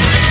do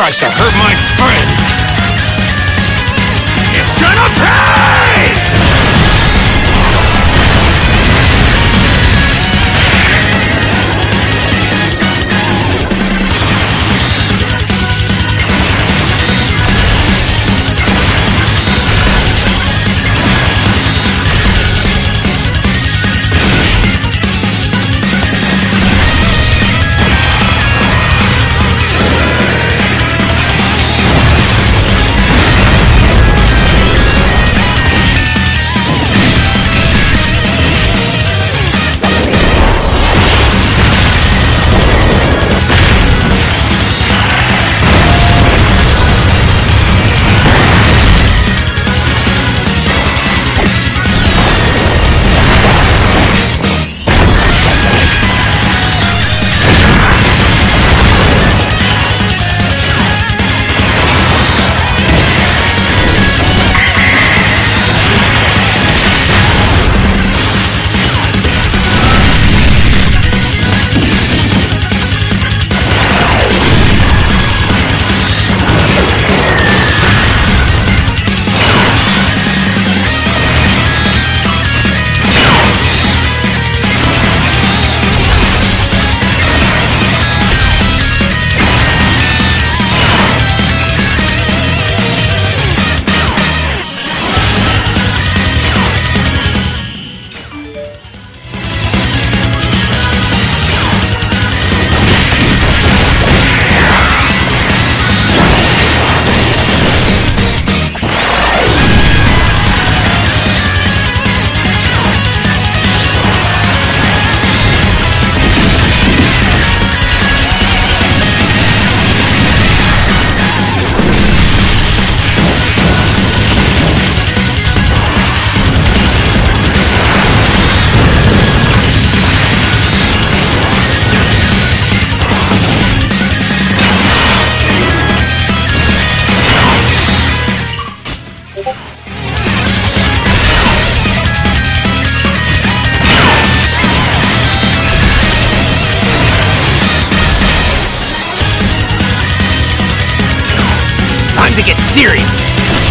tries to hurt my friends, it's gonna pay! Time to get serious!